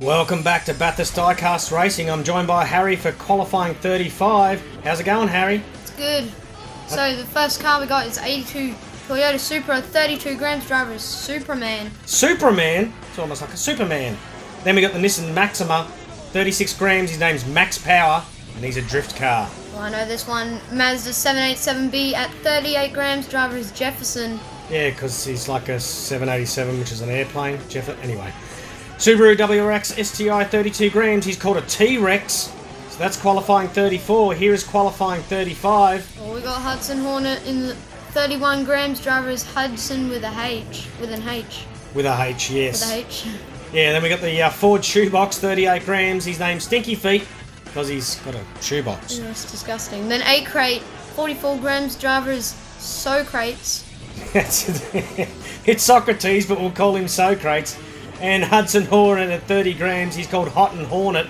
Welcome back to Bathurst Diecast Racing. I'm joined by Harry for qualifying 35. How's it going, Harry? It's good. Uh, so the first car we got is 82 Toyota Supra, 32 grams. Driver is Superman. Superman. It's almost like a Superman. Then we got the Nissan Maxima, 36 grams. His name's Max Power, and he's a drift car. Well, I know this one. Mazda 787B at 38 grams. Driver is Jefferson. Yeah, because he's like a 787, which is an airplane. Jeff. Anyway, Subaru WRX STI 32 grams. He's called a T-Rex. So that's qualifying 34. Here is qualifying 35. Well, we got Hudson Hornet in the 31 grams. Driver is Hudson with a H, with an H, With a H, yes. with a H. Yeah, then we got the uh, Ford shoebox, 38 grams. His name's Stinky Feet because he's got a shoebox. Yeah, It's disgusting. Then A crate, 44 grams. Driver is Socrates. it's Socrates, but we'll call him Socrates. And Hudson Hornet at 30 grams. He's called Hot and Hornet.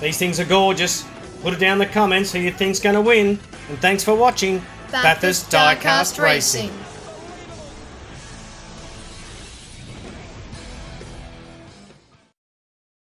These things are gorgeous. Put it down in the comments who you think's going to win. And thanks for watching Bathurst Diecast Racing.